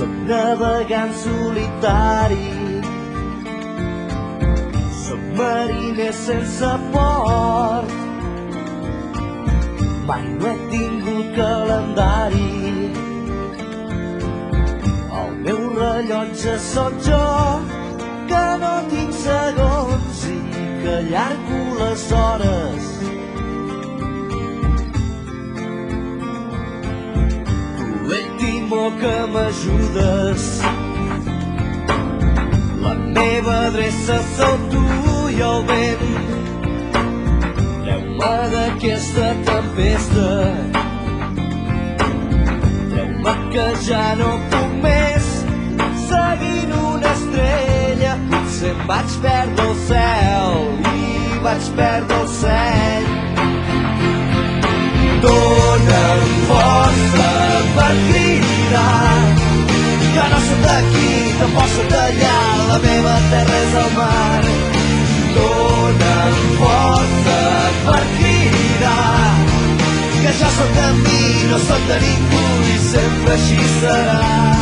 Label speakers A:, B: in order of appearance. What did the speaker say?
A: Soc navegant solitari. Soc mariner sense port. Mai no he tingut calendari. El meu rellotge sóc jo que no tinc segons i que allargo les hores que m'ajudes. La meva adreça sou tu i el vent. Treu-me d'aquesta tempesta. Treu-me que ja no puc més. Seguint una estrella Potser vaig perdre el cel I vaig perdre el seny. Dóna'm força per cridar que no sóc d'aquí, tampoc sóc d'allà, la meva terra és el mar. Dóna'm força per cridar, que ja sóc de mi, no sóc de ningú i sempre així serà.